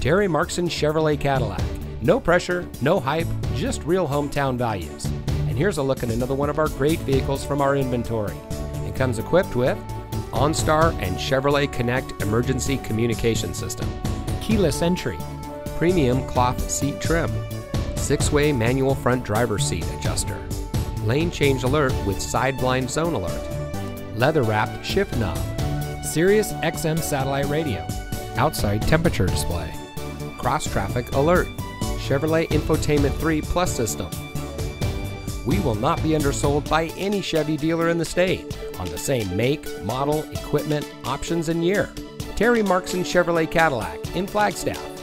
Terry Marxen Chevrolet Cadillac. No pressure, no hype, just real hometown values. And here's a look at another one of our great vehicles from our inventory. It comes equipped with OnStar and Chevrolet Connect emergency communication system, keyless entry, premium cloth seat trim, six-way manual front driver seat adjuster, lane change alert with side blind zone alert, leather wrapped shift knob, Sirius XM satellite radio, outside temperature display, cross traffic alert, Chevrolet Infotainment 3 Plus system. We will not be undersold by any Chevy dealer in the state on the same make, model, equipment, options, and year. Terry Marxen Chevrolet Cadillac in Flagstaff.